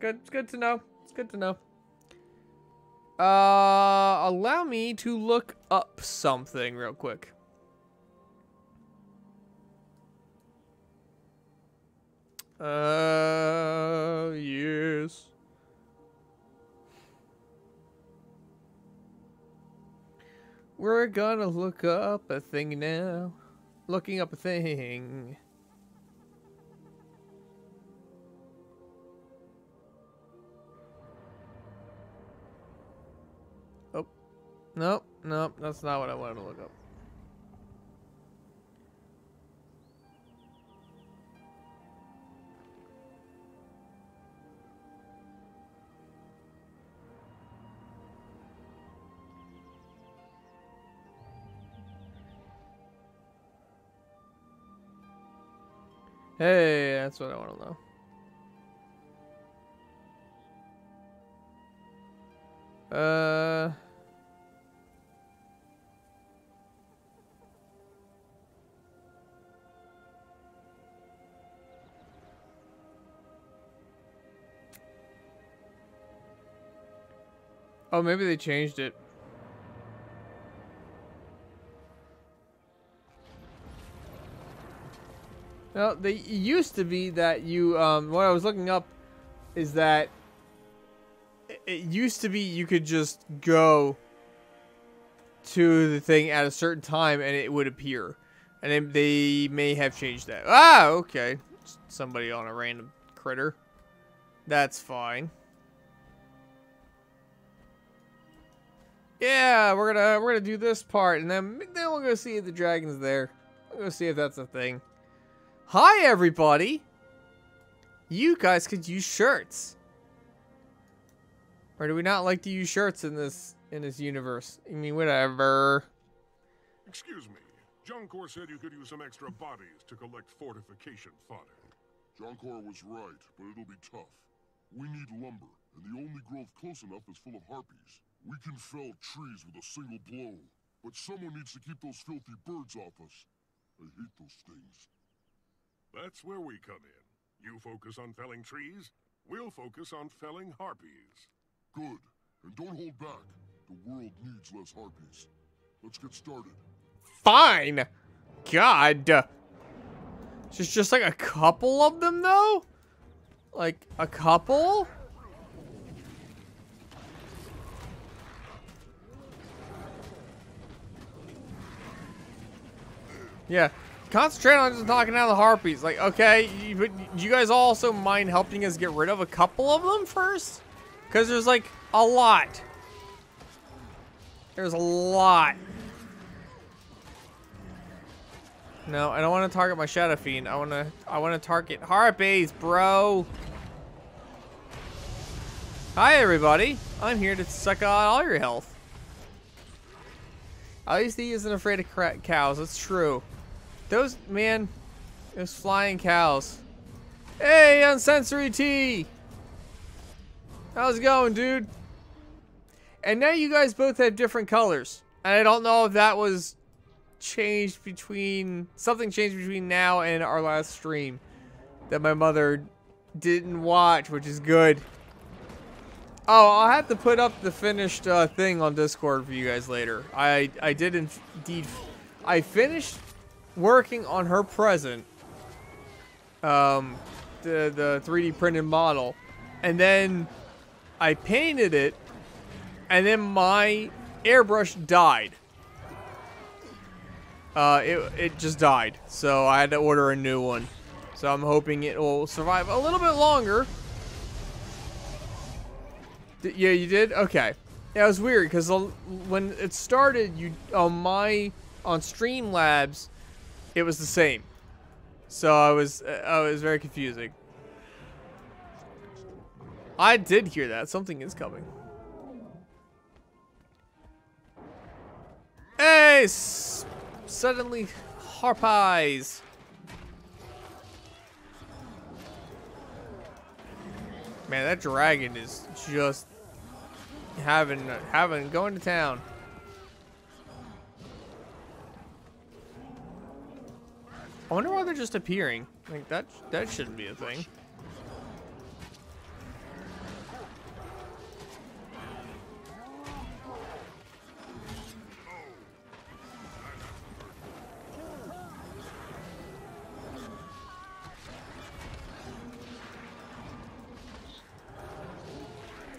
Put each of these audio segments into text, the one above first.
good. It's good to know. It's good to know. Uh, allow me to look up something real quick. Uh, yes. We're gonna look up a thing now. Looking up a thing. Nope, nope, that's not what I wanted to look up. Hey, that's what I want to know. Uh... Oh, maybe they changed it. Well, they used to be that you, um, what I was looking up is that it- used to be you could just go to the thing at a certain time and it would appear. And they may have changed that. Ah, okay. S- Somebody on a random critter. That's fine. Yeah, we're gonna we're gonna do this part, and then then we'll go see if the dragon's there. We'll go see if that's a thing. Hi, everybody. You guys could use shirts. Or do we not like to use shirts in this in this universe? I mean, whatever. Excuse me. Junkor said you could use some extra bodies to collect fortification fodder. Jonkor was right, but it'll be tough. We need lumber, and the only grove close enough is full of harpies. We can fell trees with a single blow, but someone needs to keep those filthy birds off us. I hate those things. That's where we come in. You focus on felling trees, we'll focus on felling harpies. Good, and don't hold back. The world needs less harpies. Let's get started. Fine. God. Just just like a couple of them though? Like a couple? Yeah. Concentrate on just knocking down the harpies. Like, okay, you, but do you guys also mind helping us get rid of a couple of them first? Because there's like a lot. There's a lot. No, I don't want to target my Shadow Fiend. I want to I want to target Harpies, bro. Hi, everybody. I'm here to suck out all your health. At least he isn't afraid of cows. That's true. Those, man, those flying cows. Hey, Unsensory T! How's it going, dude? And now you guys both have different colors. And I don't know if that was changed between something changed between now and our last stream that my mother didn't watch, which is good. Oh, I'll have to put up the finished uh, thing on Discord for you guys later. I I did indeed. I finished working on her present, um, the the 3D printed model, and then I painted it, and then my airbrush died. Uh, it, it just died. So I had to order a new one. So I'm hoping it will survive a little bit longer. D yeah, you did? Okay. Yeah, it was weird because when it started, you on my on Streamlabs, it was the same. So I was uh, I was very confusing. I did hear that. Something is coming. Hey! Suddenly, harpies. Man, that dragon is just having having going to town. they're just appearing. Like, that, that shouldn't be a thing.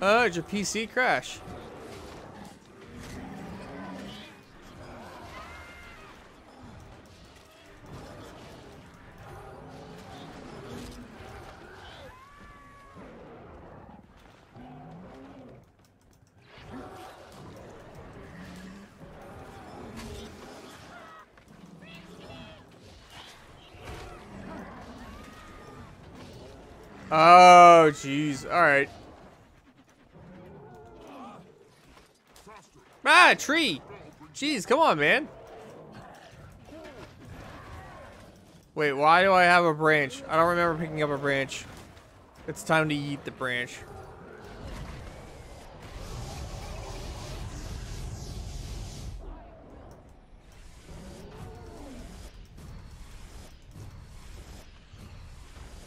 Oh, it's a PC crash. Ah, tree. Jeez, come on, man. Wait, why do I have a branch? I don't remember picking up a branch. It's time to eat the branch.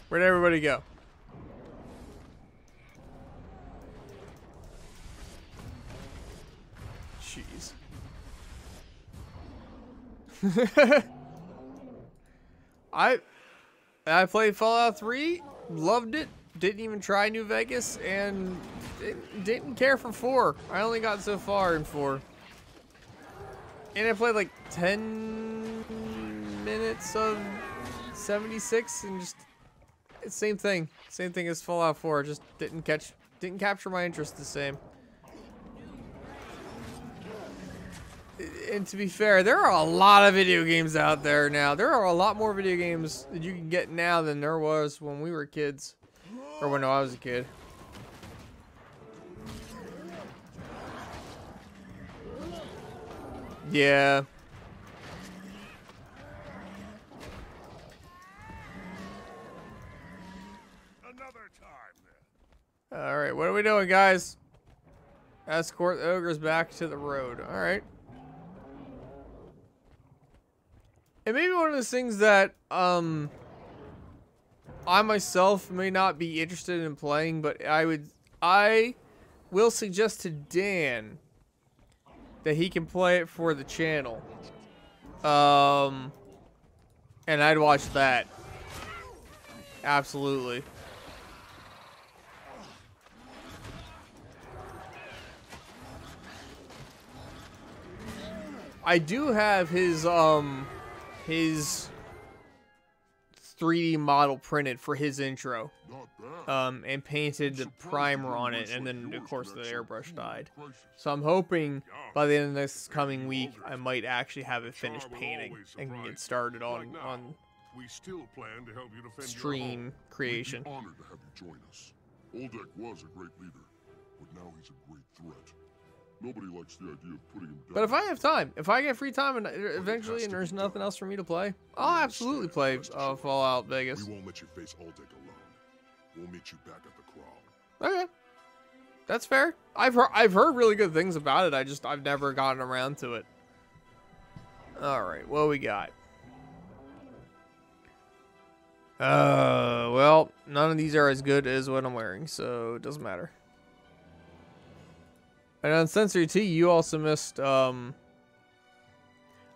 Where'd everybody go? I I played Fallout 3, loved it, didn't even try New Vegas, and didn't, didn't care for 4. I only got so far in 4. And I played like 10 minutes of 76 and just same thing. Same thing as Fallout 4, just didn't catch didn't capture my interest the same. And to be fair, there are a lot of video games out there now. There are a lot more video games that you can get now than there was when we were kids. Or when I was a kid. Yeah. Another time. Alright, what are we doing, guys? Escort the ogres back to the road. Alright. It may be one of those things that um I myself may not be interested in playing, but I would I will suggest to Dan that he can play it for the channel. Um and I'd watch that. Absolutely. I do have his um his 3D model printed for his intro. Um, and painted the primer on it, and then of course the airbrush died. So I'm hoping by the end of this coming week, I might actually have it finished painting and can get started on on stream creation. Oldek was a great leader, but now he's a great threat. Nobody likes the idea of putting him down. But if I have time, if I get free time and eventually and there's nothing else for me to play, I'll absolutely play uh, Fallout Vegas. We won't let you face Aldic alone. We'll meet you back at the kraal. Okay, that's fair. I've heard I've heard really good things about it. I just I've never gotten around to it. All right, what we got? Uh, well, none of these are as good as what I'm wearing, so it doesn't matter. And on Sensory T, you also missed. Um,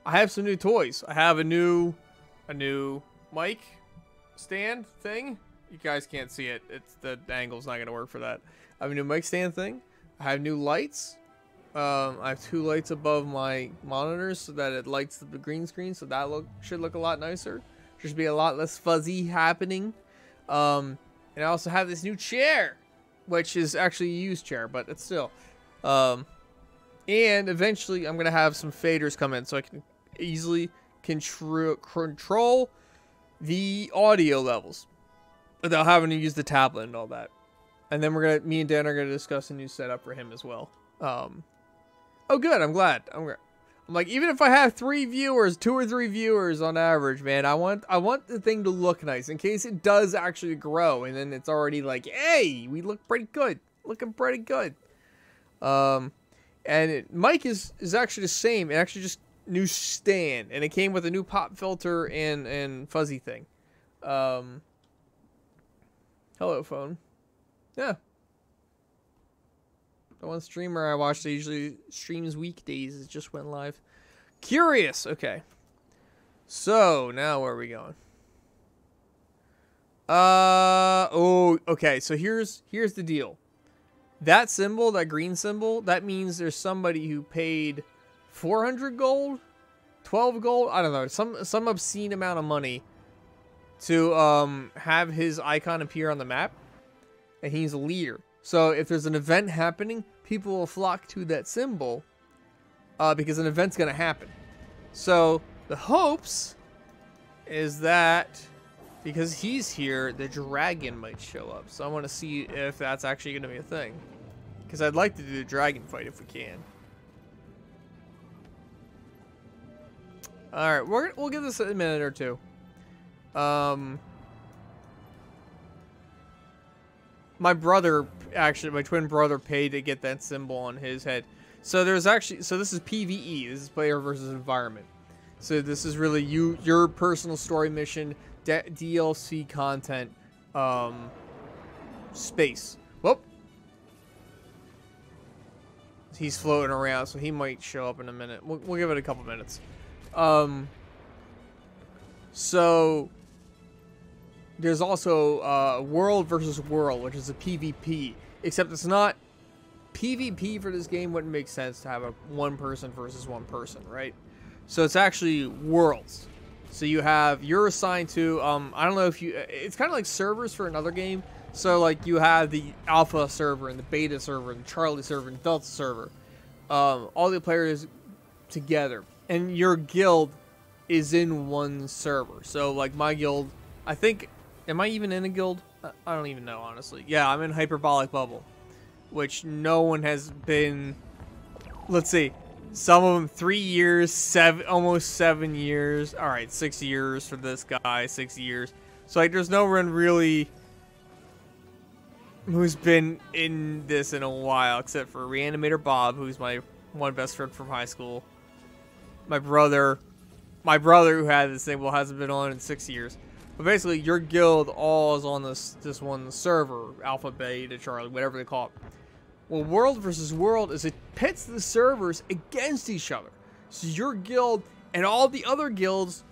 I have some new toys. I have a new, a new mic stand thing. You guys can't see it. It's the angle's not gonna work for that. I have a new mic stand thing. I have new lights. Um, I have two lights above my monitors so that it lights the green screen. So that look should look a lot nicer. Should be a lot less fuzzy happening. Um, and I also have this new chair, which is actually a used chair, but it's still. Um, and eventually I'm gonna have some faders come in so I can easily control the audio levels without having to use the tablet and all that. And then we're gonna, me and Dan are gonna discuss a new setup for him as well. Um, oh, good. I'm glad. I'm, I'm like, even if I have three viewers, two or three viewers on average, man, I want, I want the thing to look nice in case it does actually grow, and then it's already like, hey, we look pretty good, looking pretty good. Um, and it, mic is is actually the same. It actually just new stand, and it came with a new pop filter and and fuzzy thing. Um, hello, phone. Yeah. The one streamer I watch that usually streams weekdays it just went live. Curious. Okay. So now where are we going? Uh oh. Okay. So here's here's the deal. That symbol, that green symbol, that means there's somebody who paid 400 gold, 12 gold, I don't know, some some obscene amount of money to um have his icon appear on the map, and he's a leader. So if there's an event happening, people will flock to that symbol uh, because an event's gonna happen. So the hopes is that because he's here, the dragon might show up. So I want to see if that's actually going to be a thing. Because I'd like to do the dragon fight if we can. Alright, we're, we'll give this a minute or two. Um, my brother, actually, my twin brother paid to get that symbol on his head. So there's actually, so this is PvE. This is player versus environment. So this is really you, your personal story mission, DLC content, um, space. Whoop. He's floating around, so he might show up in a minute. We'll, we'll give it a couple minutes. Um, so there's also uh, world versus world, which is a PvP, except it's not PvP for this game. Wouldn't make sense to have a one person versus one person, right? So it's actually worlds. So you have, you're assigned to, um, I don't know if you, it's kind of like servers for another game. So like you have the alpha server and the beta server and the Charlie server and Delta server. Um, all the players together. And your guild is in one server. So like my guild, I think, am I even in a guild? I don't even know, honestly. Yeah, I'm in Hyperbolic Bubble. Which no one has been, let's see, some of them three years, seven, almost seven years. All right, six years for this guy, six years. So like, there's no one really who's been in this in a while, except for Reanimator Bob, who's my one best friend from high school. My brother, my brother who had this thing, well, hasn't been on in six years. But basically, your guild all is on this this one server, Alpha, Beta, Charlie, whatever they call it. Well, world versus world is it pits the servers against each other. So your guild and all the other guilds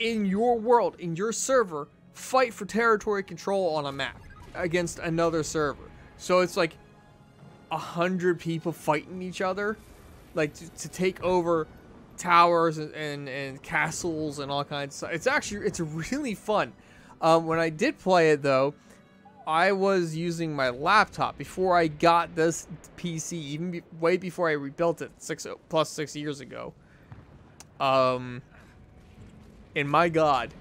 in your world, in your server, fight for territory control on a map against another server. So it's like a hundred people fighting each other, like to, to take over towers and, and, and, castles and all kinds of stuff. It's actually, it's really fun. Um, when I did play it though, I was using my laptop before I got this PC, even be way before I rebuilt it six plus six years ago. Um, and my God,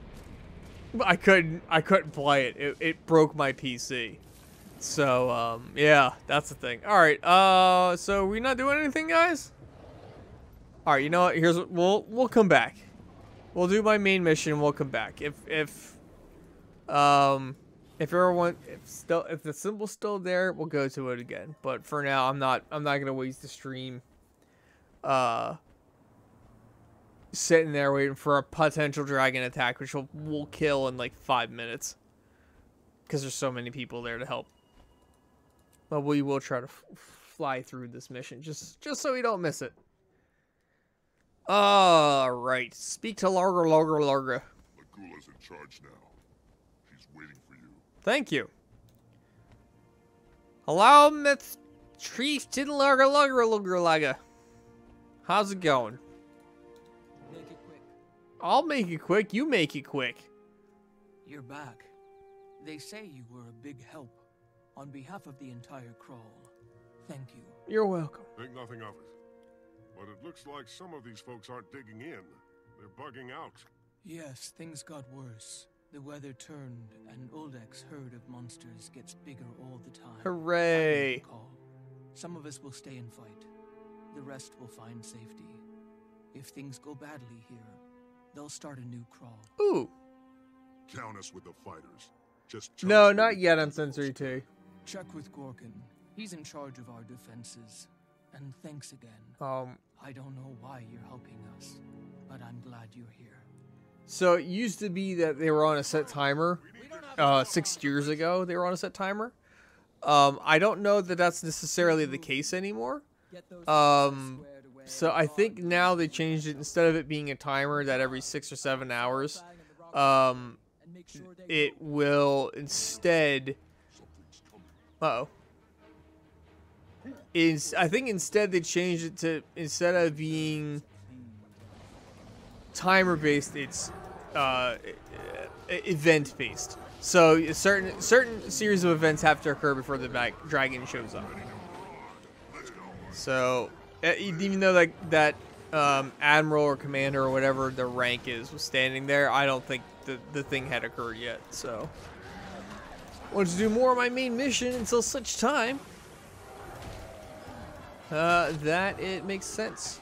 I couldn't I couldn't play it. It, it broke my PC. So um, yeah, that's the thing. All right, uh, so we not doing anything, guys? All right, you know what? Here's we'll we'll come back. We'll do my main mission. We'll come back if if um if everyone if still if the symbol's still there, we'll go to it again. But for now, I'm not I'm not gonna waste the stream. Uh, sitting there waiting for a potential dragon attack, which will will kill in like five minutes. Because there's so many people there to help. But we will try to fly through this mission just just so we don't miss it. All right, speak to Larga, Larga, Larga. Lagula's in charge now. Thank you. Hello, Miss Chieftain Lugger Lugger Lugger Lugger. How's it going? Make it quick. I'll make it quick. You make it quick. You're back. They say you were a big help. On behalf of the entire kraal, thank you. You're welcome. Think nothing of it. But it looks like some of these folks aren't digging in. They're bugging out. Yes, things got worse. The weather turned, and Uldek's herd of monsters gets bigger all the time. Hooray! Some of us will stay and fight. The rest will find safety. If things go badly here, they'll start a new kraal. Ooh. Count us with the fighters. Just no, not yet on Sensory 2. Check with Gorkin. He's in charge of our defenses. And thanks again. Um, I don't know why you're helping us, but I'm glad you're here. So it used to be that they were on a set timer. Uh, six years ago, they were on a set timer. Um, I don't know that that's necessarily the case anymore. Um, so I think now they changed it instead of it being a timer that every six or seven hours, um, it will instead. Uh oh. is I think instead they changed it to instead of being timer based, it's uh, event based. So certain certain series of events have to occur before the dragon shows up. So even though like that um, admiral or commander or whatever the rank is was standing there, I don't think the the thing had occurred yet. So wanted to do more of my main mission until such time uh, that it makes sense.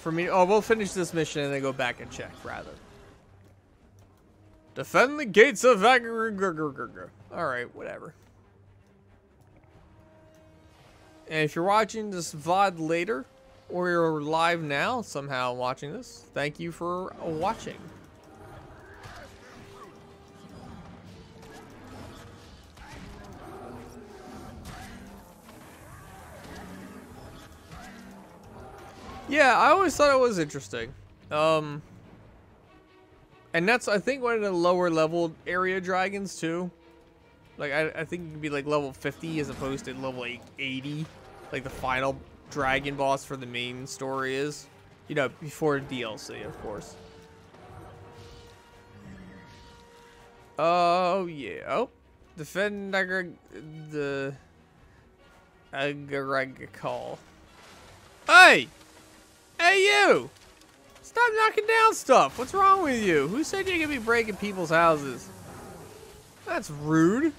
For me, oh, we'll finish this mission and then go back and check, rather. Defend the gates of Agar. Alright, whatever. And if you're watching this VOD later, or you're live now, somehow watching this, thank you for watching. Yeah, I always thought it was interesting. Um, and that's, I think, one of the lower level area dragons, too. Like, I, I think it could be, like, level 50 as opposed to level 80. Like, the final dragon boss for the main story is. You know, before DLC, of course. Oh, yeah. Oh. Defend the... Agarag call. Hey! Hey, you! Stop knocking down stuff. What's wrong with you? Who said you're going to be breaking people's houses? That's rude.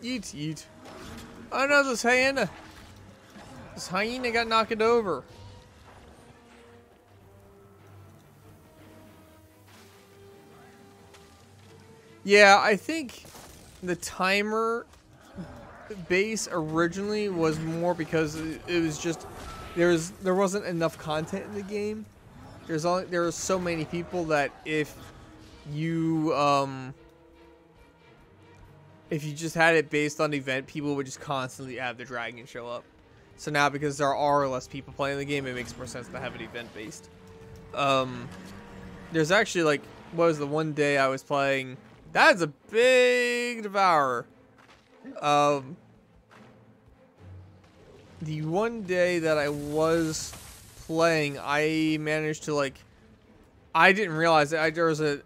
Eat, eat. Oh no, this hyena. This hyena got knocked over. Yeah, I think the timer base originally was more because it was just there was there wasn't enough content in the game. There's only there are so many people that if you um if you just had it based on event, people would just constantly have the dragon show up. So now because there are less people playing the game, it makes more sense to have it event based. Um, there's actually like what was the one day I was playing? That's a big devourer. Um, the one day that I was playing, I managed to like, I didn't realize that I, there was a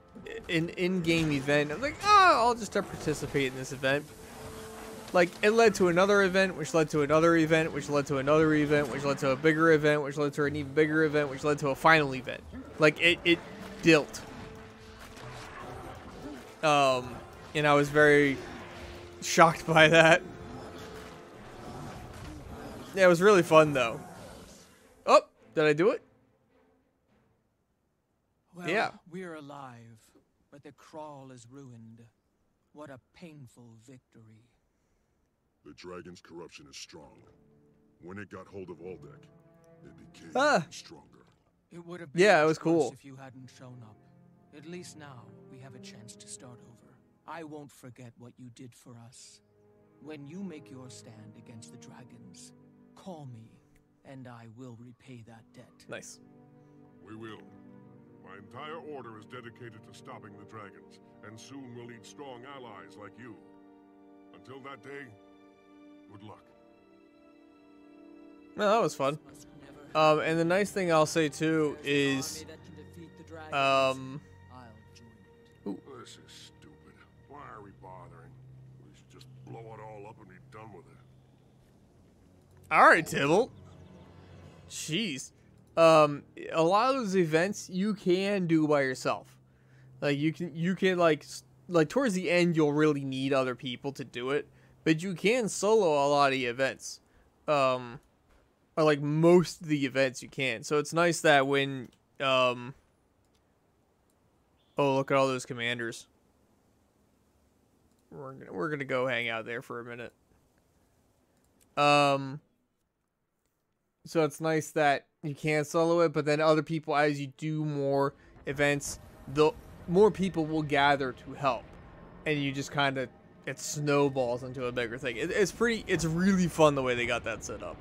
an in-game event. I'm like, oh, I'll just participate in this event. Like, it led to another event, which led to another event, which led to another event, which led to a bigger event, which led to an even bigger event, which led to a final event. Like, it, it built. Um, and I was very shocked by that. Yeah, it was really fun though. Oh, did I do it? Well, yeah. We're alive, but the kraal is ruined. What a painful victory. The dragon's corruption is strong. When it got hold of Aldeq, it became ah. stronger. It would have been yeah, it was cool. if you hadn't shown up. At least now we have a chance to start over. I won't forget what you did for us. When you make your stand against the dragons, call me, and I will repay that debt. Nice. We will. My entire order is dedicated to stopping the dragons, and soon we'll need strong allies like you. Until that day, good luck. Well, that was fun. Um, and the nice thing I'll say too is, um, ooh. Blow it all up and be done with it. All right, Tibble. Jeez um, a lot of those events you can do by yourself. Like you can you can like like towards the end you'll really need other people to do it, but you can solo a lot of the events. Um, or like most of the events you can. So it's nice that when um. Oh, look at all those commanders. We're gonna, we're gonna go hang out there for a minute. Um. So it's nice that you can solo it, but then other people, as you do more events, the more people will gather to help, and you just kind of it snowballs into a bigger thing. It, it's pretty. It's really fun the way they got that set up.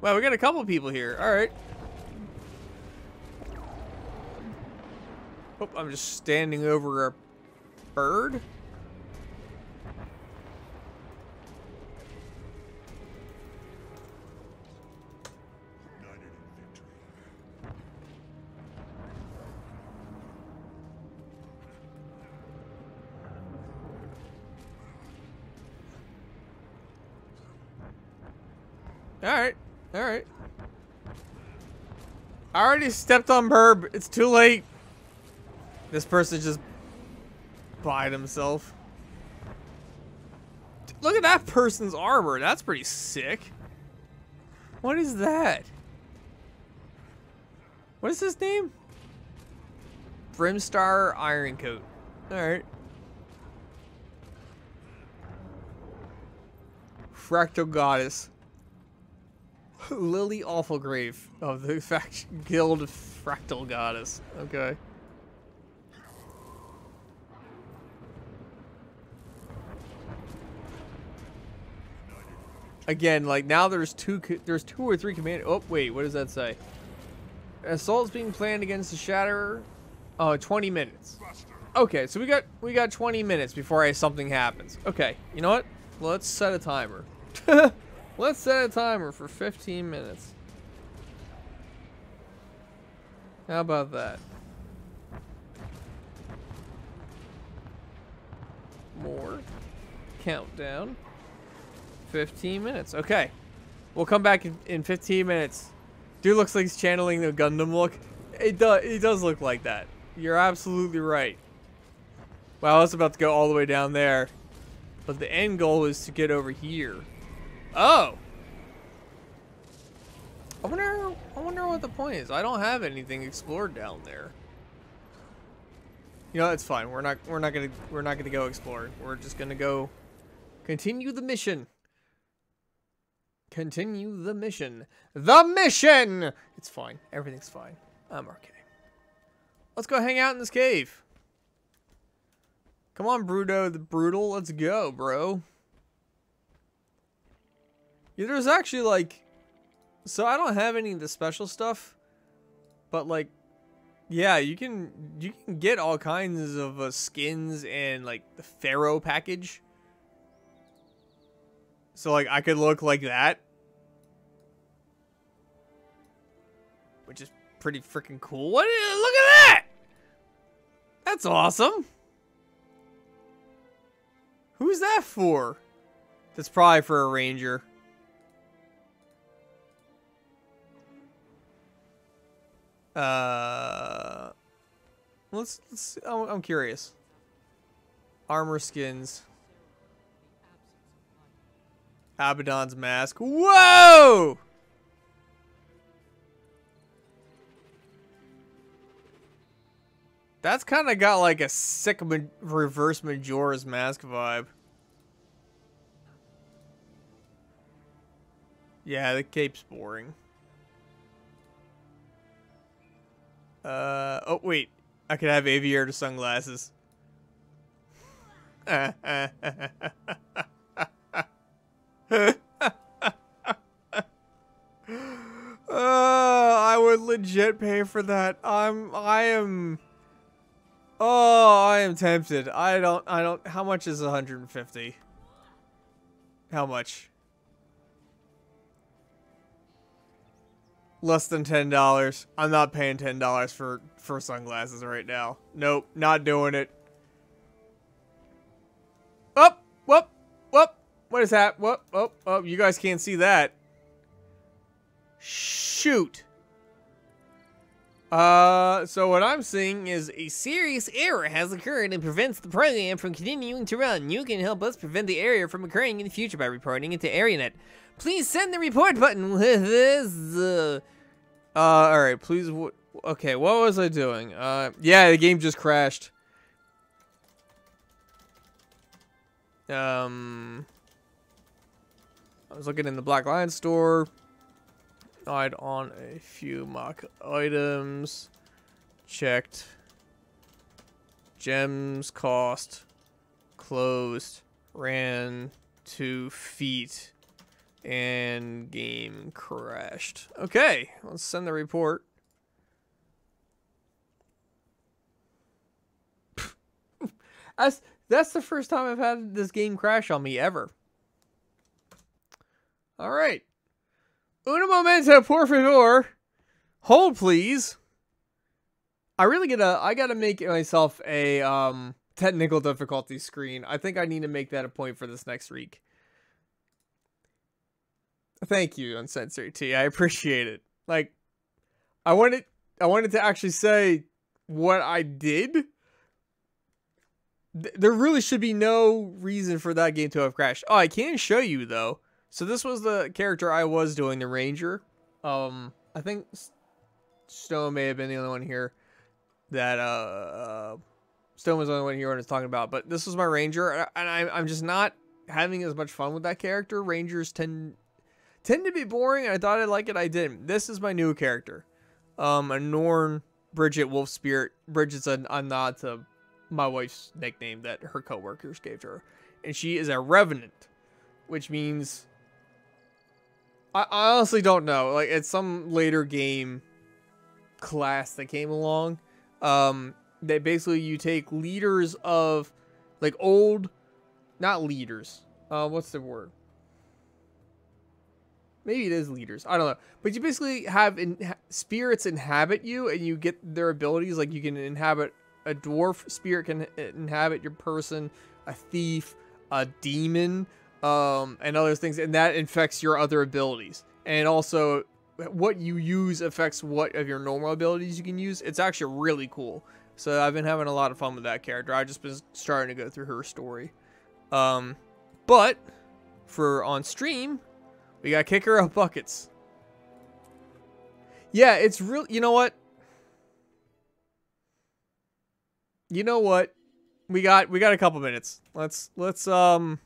Wow, we got a couple people here. All right. Oh, I'm just standing over a bird? Alright. Alright. I already stepped on Burb. It's too late. This person just buyed himself. Look at that person's armor. That's pretty sick. What is that? What is his name? Brimstar Ironcoat. Alright. Fractal Goddess. Lily Awfulgrave of the faction Guild Fractal Goddess. Okay. Again, like now there's two there's two or three command. Oh wait, what does that say? Assault's being planned against the Shatterer. Oh, 20 minutes. Okay, so we got we got 20 minutes before I, something happens. Okay, you know what? Let's set a timer. Let's set a timer for 15 minutes. How about that? More. Countdown. 15 minutes. Okay. We'll come back in, in 15 minutes. Dude looks like he's channeling the Gundam look. It does. It does look like that. You're absolutely right. Wow, I was about to go all the way down there. But the end goal is to get over here. Oh! I wonder, I wonder what the point is. I don't have anything explored down there. You know, it's fine. We're not, we're not gonna, we're not gonna go explore. We're just gonna go continue the mission. Continue the mission. The mission! It's fine. Everything's fine. I'm okay. Let's go hang out in this cave. Come on, Bruto the Brutal. Let's go, bro. Yeah, there's actually, like... So I don't have any of the special stuff. But, like... Yeah, you can you can get all kinds of uh, skins and, like, the Pharaoh package. So, like, I could look like that. Which is pretty freaking cool. What? Look at that! That's awesome. Who's that for? That's probably for a ranger. Uh, let's. let's I'm, I'm curious. Armor skins. Abaddon's mask. Whoa! That's kind of got like a sick ma reverse Majora's Mask vibe. Yeah, the cape's boring. Uh, oh wait. I could have aviator sunglasses. uh, I would legit pay for that. I'm I am Oh, I am tempted. I don't I don't how much is 150? How much? Less than $10. I'm not paying $10 for for sunglasses right now. Nope, not doing it. Up, whoop, whoop. What is that? Whoop, whoop, whoop. You guys can't see that. Shoot. Uh, so what I'm seeing is a serious error has occurred and prevents the program from continuing to run. You can help us prevent the error from occurring in the future by reporting it to ArenaNet. Please send the report button with this. Uh, uh all right, please. okay, what was I doing? Uh, yeah, the game just crashed. Um, I was looking in the Black Lion store. Eyed on a few mock items. Checked. Gems cost. Closed. Ran two feet. And game crashed. Okay, let's send the report. That's that's the first time I've had this game crash on me ever. All right. Una momento, por favor. Hold, please. I really gotta, I gotta make myself a um technical difficulty screen. I think I need to make that a point for this next week. Thank you, Uncensored T. I appreciate it. Like, I wanted, I wanted to actually say what I did. Th- There really should be no reason for that game to have crashed. Oh, I can show you though. So this was the character I was doing, the Ranger. Um, I think Stone may have been the only one here that uh, uh Stone was the only one here when I was talking about. But this was my Ranger, and I- I'm just not having as much fun with that character. Rangers tend tend to be boring. I thought I'd like it. I didn't. This is my new character, um, a Norn Bridget Wolf Spirit. Bridget's a, a nod to my wife's nickname that her coworkers gave her, and she is a Revenant, which means I, I honestly don't know. Like it's some later game class that came along. Um, that basically you take leaders of like old, not leaders. Uh, what's the word? Maybe it is leaders. I don't know. But you basically have in, spirits inhabit you, and you get their abilities. Like you can inhabit a dwarf spirit can inhabit your person, a thief, a demon, um, and other things, and that infects your other abilities. And also, what you use affects what of your normal abilities you can use. It's actually really cool. So I've been having a lot of fun with that character. I've just been starting to go through her story. Um, but for on stream, we got kicker of buckets. Yeah, it's real. You know what? You know what? We got we got a couple minutes. Let's let's um.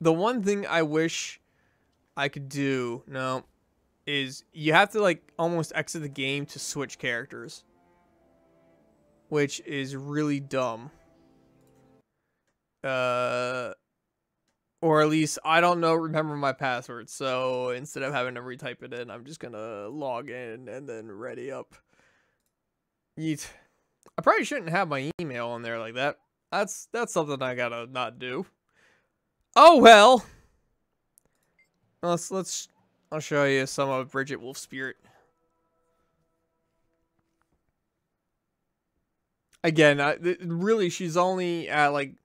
The one thing I wish I could do no, is you have to like almost exit the game to switch characters, which is really dumb. Uh or at least I don't know remember my password. So instead of having to retype it in, I'm just gonna log in and then ready up. Yeet. I probably shouldn't have my email on there like that. That's that's something I gotta not do. Oh well. Let's let's I'll show you some of Bridget Wolf Spirit. Again, I, really, she's only at like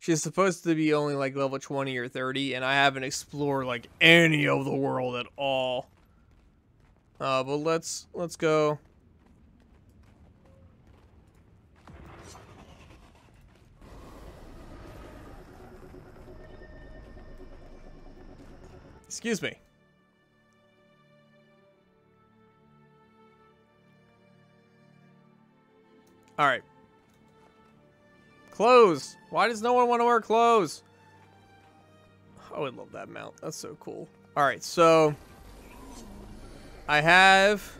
She's supposed to be only like level 20 or 30, and I haven't explored like any of the world at all. Uh, but let's let's go. Excuse me. All right. Clothes. Why does no one want to wear clothes? Oh, I would love that mount. That's so cool. All right, so I have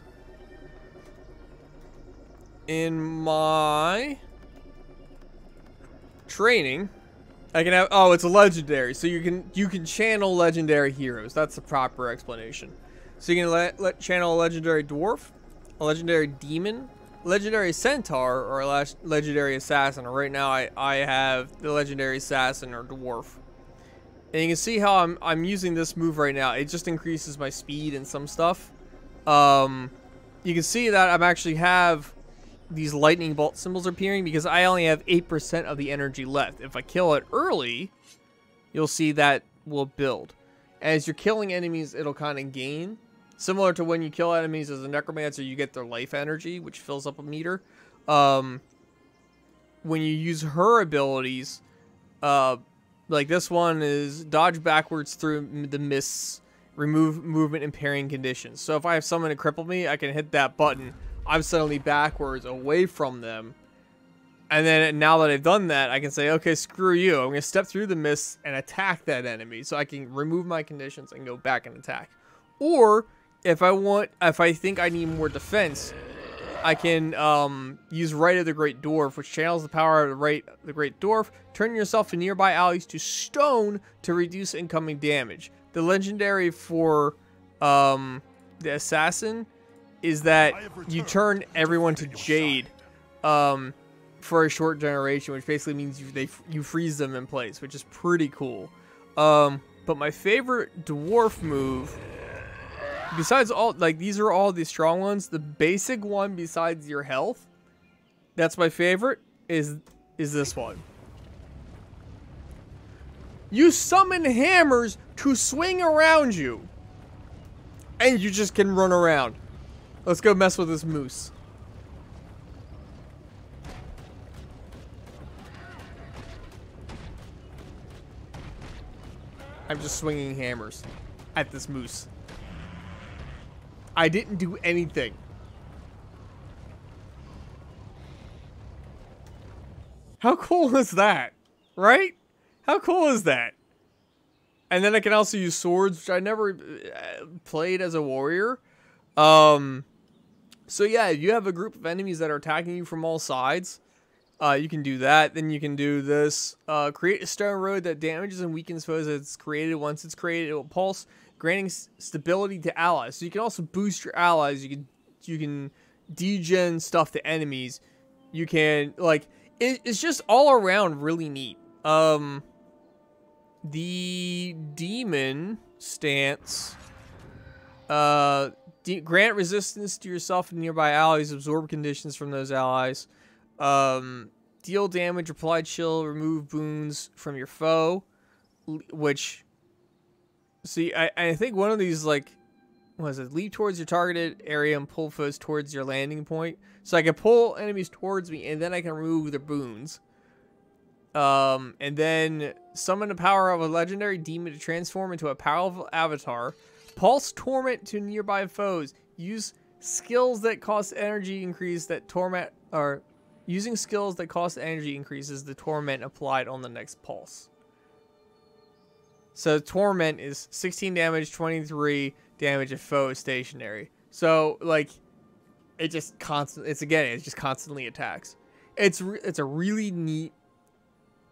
in my training I can have oh it's a legendary so you can you can channel legendary heroes that's the proper explanation so you can let, let channel a legendary dwarf a legendary demon legendary centaur or legendary assassin. Right now, I, I have the legendary assassin or dwarf. And you can see how I'm, I'm using this move right now. It just increases my speed and some stuff. Um, you can see that I'm actually have these lightning bolt symbols appearing because I only have 8% of the energy left. If I kill it early, you'll see that will build. As you're killing enemies, it'll kind of gain. Similar to when you kill enemies as a necromancer, you get their life energy, which fills up a meter. Um, when you use her abilities, uh, like this one is dodge backwards through the mists, remove movement impairing conditions. So if I have someone to cripple me, I can hit that button. I'm suddenly backwards away from them. And then now that I've done that, I can say, okay, screw you. I'm going to step through the mist and attack that enemy. So I can remove my conditions and go back and attack. Or if I want, if I think I need more defense, I can um, use Rite of the Great Dwarf, which channels the power of the Rite of the Great Dwarf. Turn yourself to nearby allies to stone to reduce incoming damage. The legendary for um, the assassin is that you turn everyone to jade. Um, for a short generation, which basically means you they you freeze them in place, which is pretty cool. Um, but my favorite dwarf move, besides all like these are all the strong ones, the basic one besides your health, that's my favorite is is this one. You summon hammers to swing around you. And you just can run around. Let's go mess with this moose. I'm just swinging hammers at this moose. I didn't do anything. How cool is that? Right? How cool is that? And then I can also use swords, which I never uh, played as a warrior. Um, so yeah, you have a group of enemies that are attacking you from all sides. Uh, you can do that. Then you can do this. Uh, create a stone road that damages and weakens foes it's created. Once it's created, it will pulse, granting stability to allies. So you can also boost your allies. You can you can degen stuff to enemies. You can like it, it's just all around really neat. Um, the demon stance. Uh, grant resistance to yourself and nearby allies. Absorb conditions from those allies. Um, deal damage, apply chill, remove boons from your foe, which, see, I, I think one of these, like, was it? Leap towards your targeted area and pull foes towards your landing point. So I can pull enemies towards me, and then I can remove their boons. Um, and then summon the power of a legendary demon to transform into a powerful avatar. Pulse torment to nearby foes. Use skills that cost energy increase that torment or Using skills that cost energy increases the torment applied on the next pulse. So torment is 16 damage, 23 damage if foe is stationary. So like, it just constant. It's again, it just constantly attacks. It's it's a really neat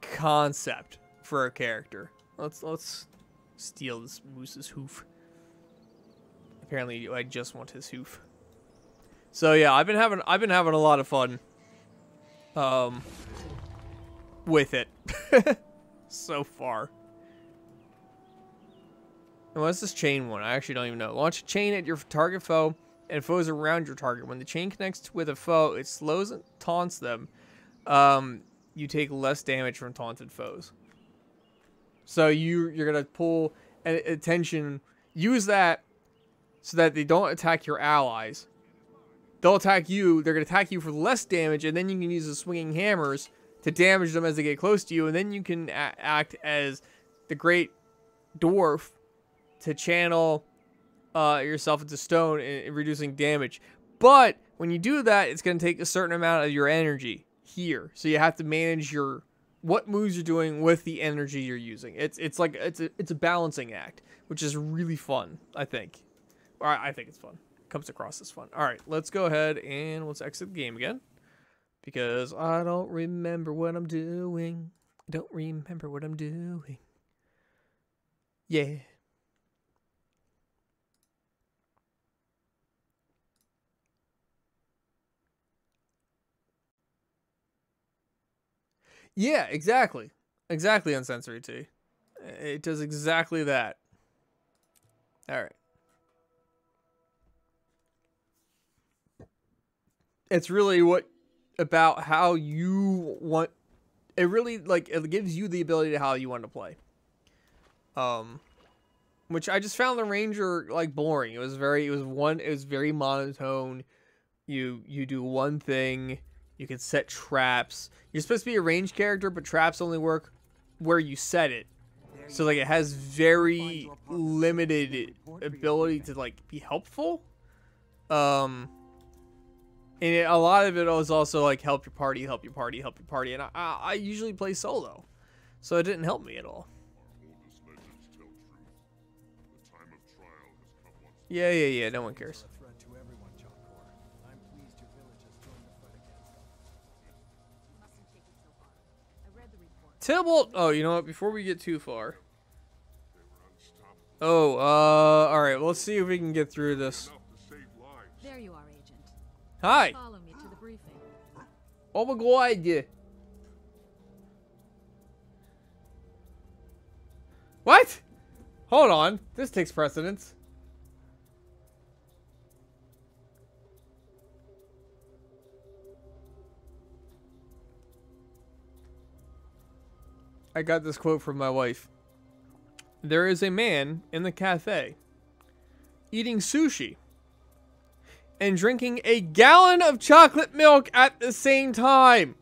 concept for a character. Let's let's steal this moose's hoof. Apparently, I just want his hoof. So yeah, I've been having I've been having a lot of fun um, with it so far. And what's this chain one? I actually don't even know. Launch a chain at your target foe and foes around your target. When the chain connects with a foe, it slows and taunts them. Um, you take less damage from taunted foes. So you you're gonna pull attention. Use that so that they don't attack your allies they'll attack you. They're going to attack you for less damage, and then you can use the swinging hammers to damage them as they get close to you, and then you can act as the great dwarf to channel uh, yourself into stone and, and reducing damage. But when you do that, it's going to take a certain amount of your energy here. So you have to manage your what moves you're doing with the energy you're using. It's it's like it's a it's a balancing act, which is really fun. I think, or I, I think it's fun comes across as fun. All right, let's go ahead and let's exit the game again because I don't remember what I'm doing. I don't remember what I'm doing. Yeah. Yeah, exactly. Exactly on Sensory. It does exactly that. All right. it's really what about how you want it really like it gives you the ability to how you want to play um which i just found the ranger like boring it was very it was one it was very monotone you you do one thing you can set traps. You're supposed to be a range character but traps only work where you set it. So like it has very limited ability to like be helpful. Um and it, a lot of it was also like help your party, help your party, help your party, and I, I, I usually play solo, so it didn't help me at all. Yeah, yeah, yeah. No one cares. Tybalt. Oh, you know what? Before we get too far. Oh, uh, all right. Well, let's see if we can get through this. There you are. Hi. Follow me to the briefing. Oh my god. What? Hold on. This takes precedence. I got this quote from my wife. There is a man in the cafe eating sushi and drinking a gallon of chocolate milk at the same time.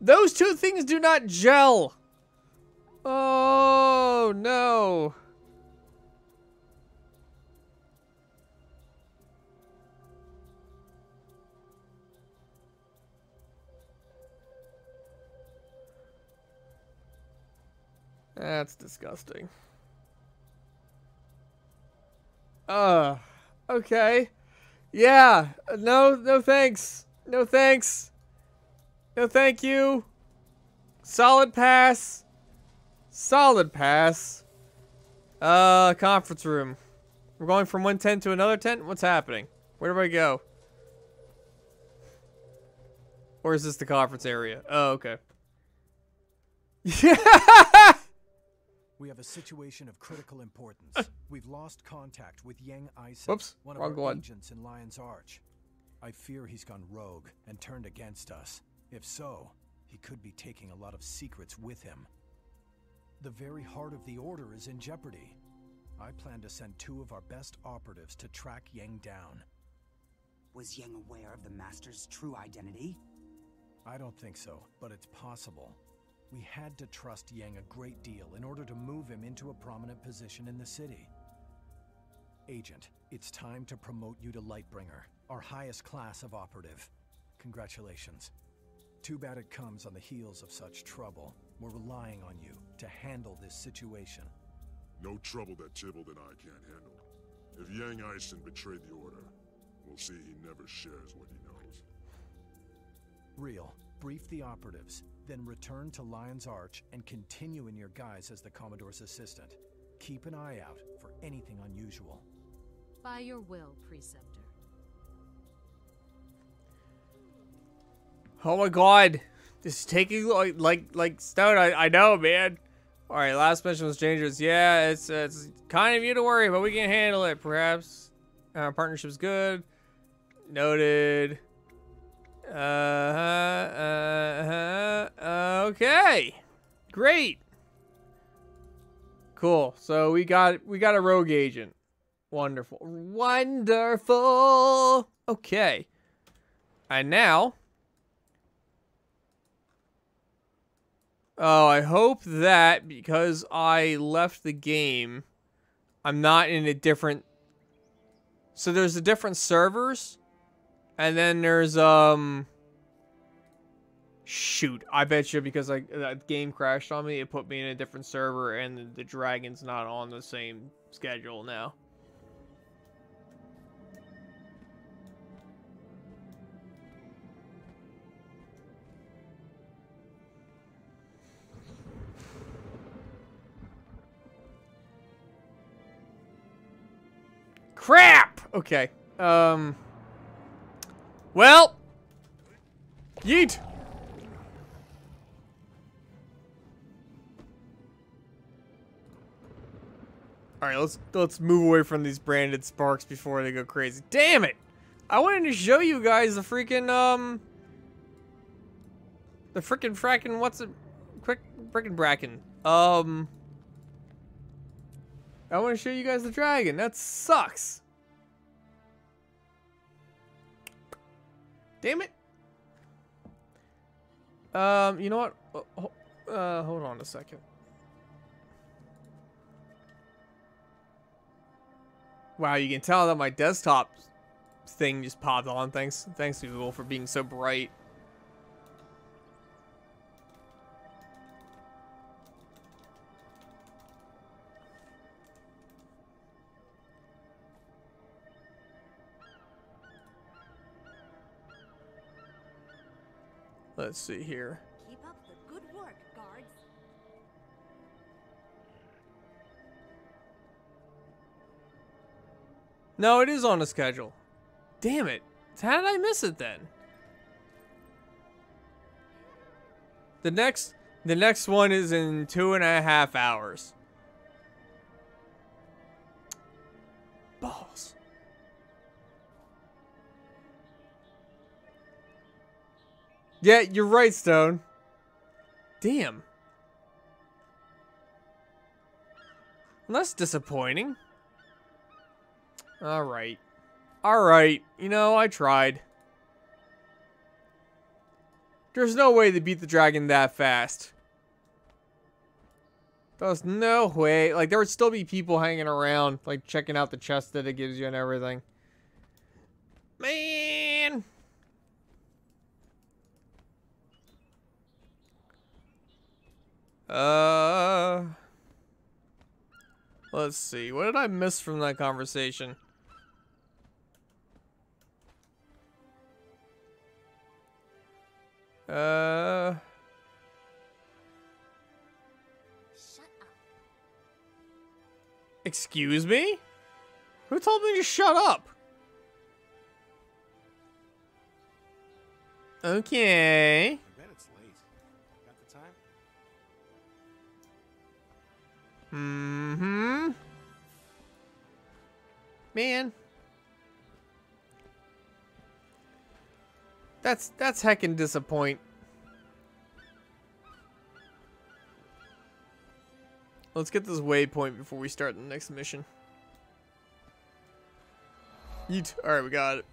Those two things do not gel. Oh, no. That's disgusting. Uh, okay. Yeah, no, no thanks. No thanks. No thank you. Solid pass. Solid pass. Uh, conference room. We're going from one tent to another tent? What's happening? Where do I go? Or is this the conference area? Oh, okay. We have a situation of critical importance. Uh. We've lost contact with Yang Eisen, Whoops, one of our one. agents in Lion's Arch. I fear he's gone rogue and turned against us. If so, he could be taking a lot of secrets with him. The very heart of the Order is in jeopardy. I plan to send two of our best operatives to track Yang down. Was Yang aware of the Master's true identity? I don't think so, but it's possible. We had to trust Yang a great deal in order to move him into a prominent position in the city. Agent, it's time to promote you to Lightbringer, our highest class of operative. Congratulations. Too bad it comes on the heels of such trouble. We're relying on you to handle this situation. No trouble that Tybalt and I can't handle. If Yang Eisen betrayed the Order, we'll see he never shares what he knows. Real, brief the operatives, then return to Lion's Arch and continue in your guise as the Commodore's assistant. Keep an eye out for anything unusual. By your will, Preceptor. Oh my god. This is taking like like like Stone, I, I know, man. Alright, last mission was dangerous. Yeah, it's uh, it's kind of you to worry, but we can handle it, perhaps. Our partnership's good. Noted. Uh huh. Uh. Okay. Great. Cool. So we got we got a rogue agent. Wonderful. Wonderful. Okay. And now Oh, I hope that because I left the game, I'm not in a different. So there's the different servers, and then there's um. Shoot, I bet you because like that game crashed on me, it put me in a different server, and the, the dragon's not on the same schedule now. Crap! Okay. Um. Well. Yeet! Alright, let's let's move away from these branded sparks before they go crazy. Damn it! I wanted to show you guys the freaking um the freaking fracking what's it quick freaking bracken. Um I want to show you guys the dragon. That sucks. Damn it. Um, you know what? Uh, Uh, hold on a second. Wow, you can tell that my desktop thing just popped on. Thanks, thanks Google for being so bright. Let's see here. Keep up the good work, guards. No, it is on a schedule. Damn it. How did I miss it then? The next the next one is in two and a half hours. Yeah, you're right, Stone. Damn. Well, that's disappointing. Alright. Alright. You know, I tried. There's no way to beat the dragon that fast. There's no way. Like, there would still be people hanging around, like, checking out the chest that it gives you and everything. Man! Uh... Let's see. What did I miss from that conversation? Uh... Shut up. Excuse me? Who told me to shut up? Okay. Mm-hmm. Man. That's that's heckin' disappoint. Let's get this waypoint before we start the next mission. Yeet. Alright, we got it.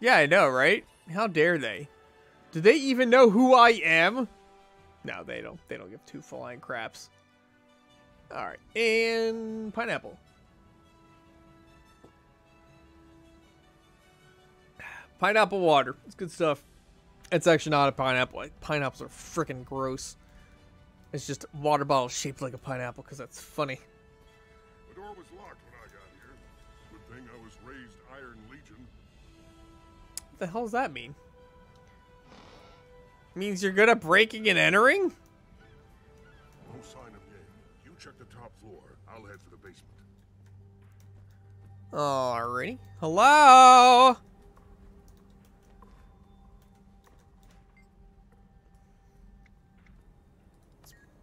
Yeah, I know, right? How dare they? Do they even know who I am? No, they don't. They don't give two flying craps. All right, and pineapple. Pineapple water. It's good stuff. It's actually not a pineapple. Pineapples are freaking gross. It's just a water bottle shaped like a pineapple because that's funny. The door was locked when I got here. Good thing I was raised Iron Legion. What the hell does that mean? Means you're good at breaking and entering? No sign of Yang. You check the top floor. I'll head for the basement. Alrighty. Hello?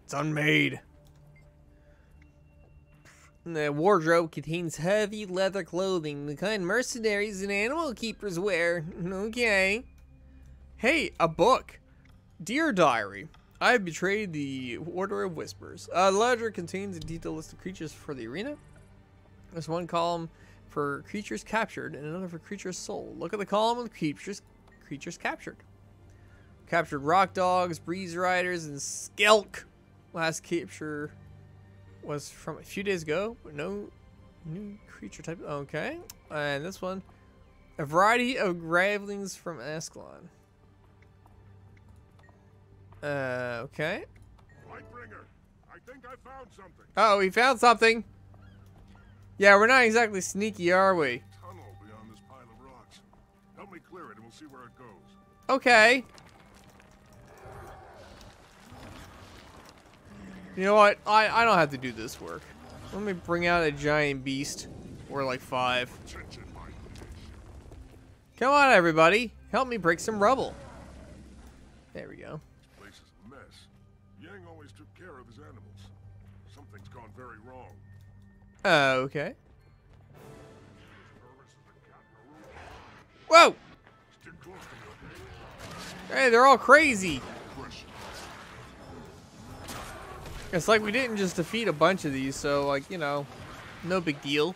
It's unmade. The wardrobe contains heavy leather clothing, the kind mercenaries and animal keepers wear. Okay. Hey, a book. Dear Diary, I have betrayed the Order of Whispers. The ledger contains a detailed list of creatures for the arena. There's one column for creatures captured and another for creatures sold. Look at the column of creatures creatures captured. Captured rock dogs, breeze riders, and skelk. Last capture was from a few days ago, but no new creature type. Okay. And this one, a variety of gravelings from Ascalon. Uh, okay. Lightbringer, I think I found something. Oh, we found something. Yeah, we're not exactly sneaky, are we? Tunnel beyond this pile of rocks. Help me clear it and we'll see where it goes. Okay. You know what? I, I don't have to do this work. Let me bring out a giant beast. Or like five. Come on, everybody. Help me break some rubble. There we go. Oh, okay. A room. Whoa! Okay? Hey, they're all crazy. It's like we didn't just defeat a bunch of these, so, like, you know, no big deal.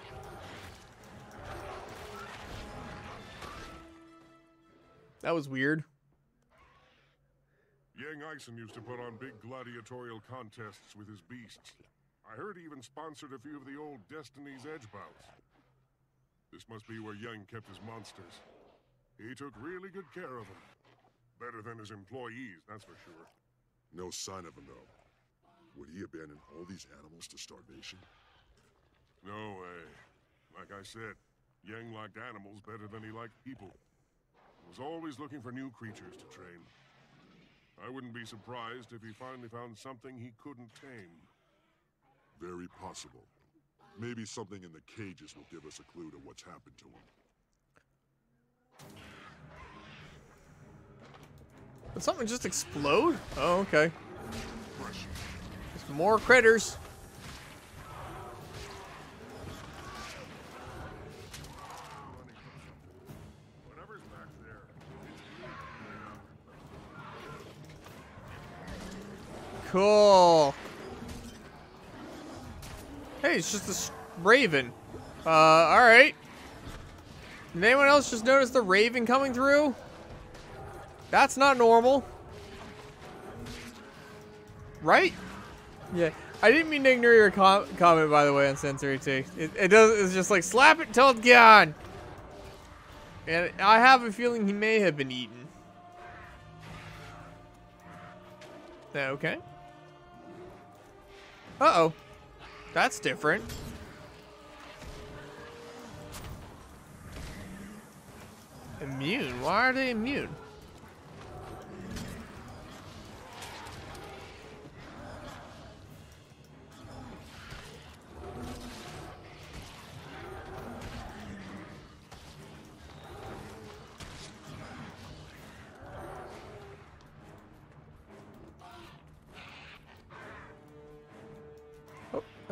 That was weird. Yang Eisen used to put on big gladiatorial contests with his beasts. I heard he even sponsored a few of the old Destiny's Edge bouts. This must be where Yang kept his monsters. He took really good care of them. Better than his employees, that's for sure. No sign of him, though. Would he abandon all these animals to starvation? No way. Like I said, Yang liked animals better than he liked people. He Was always looking for new creatures to train. I wouldn't be surprised if he finally found something he couldn't tame. Very possible. Maybe something in the cages will give us a clue to what's happened to him. Did something just explode? Oh, okay. There's more critters. Cool. It's just a raven. Uh, alright. Did anyone else just notice the raven coming through? That's not normal. Right? Yeah. I didn't mean to ignore your com comment, by the way, on Sensory T. It, it does. It's just like slap it till it's gone. And I have a feeling he may have been eaten. Okay. Uh oh. That's different. Immune? Why are they immune?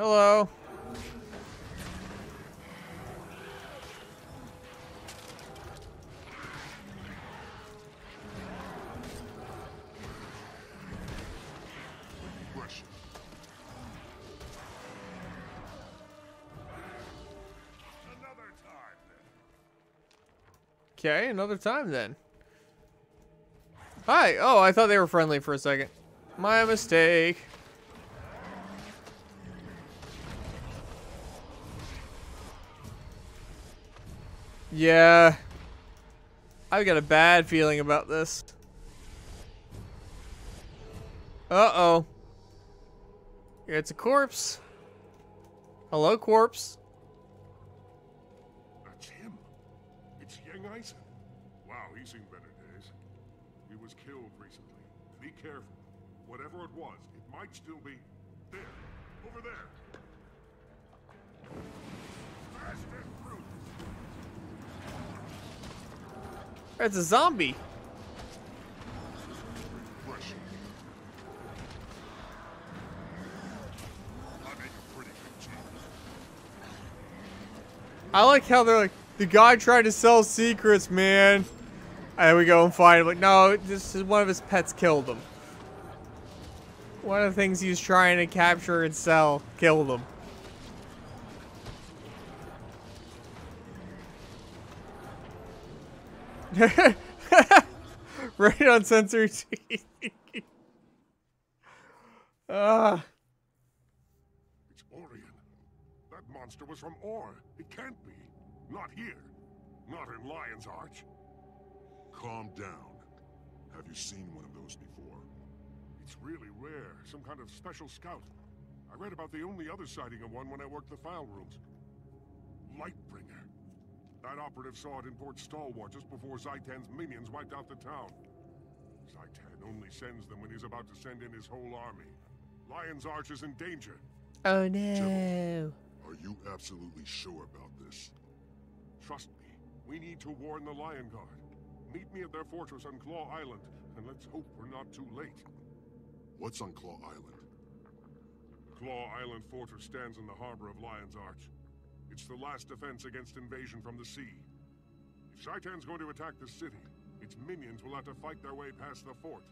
Hello. Okay, another time then. Hi. Oh, I thought they were friendly for a second. My mistake. Yeah. I've got a bad feeling about this. Uh-oh. It's a corpse. Hello, corpse. That's him. It's Yang Eisen. Wow, he's seen better days. He was killed recently. Be careful. Whatever it was, it might still be there. Over there. It's a zombie. I like how they're like, the guy tried to sell secrets, man. And we go and find him. Like, no, this is one of his pets killed him. One of the things he was trying to capture and sell killed him. right on sensor T. Ah. It's Orrian. That monster was from Orr. It can't be. Not here. Not in Lion's Arch. Calm down. Have you seen one of those before? It's really rare. Some kind of special scout. I read about the only other sighting of one when I worked the file rooms. Lightbringer. That operative saw it in Port Stalwart just before Zhaitan's minions wiped out the town. Zaitan only sends them when he's about to send in his whole army. Lion's Arch is in danger. Oh no. Are you absolutely sure about this? Trust me, we need to warn the Lion Guard. Meet me at their fortress on Claw Island, and let's hope we're not too late. What's on Claw Island? Claw Island Fortress stands in the harbor of Lion's Arch. It's the last defense against invasion from the sea. If Zhaitan's going to attack the city, its minions will have to fight their way past the fort.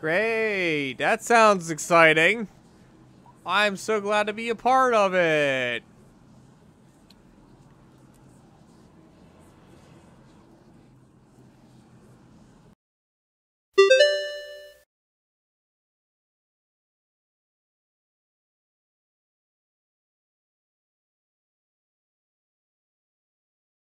Great. That sounds exciting. I'm so glad to be a part of it.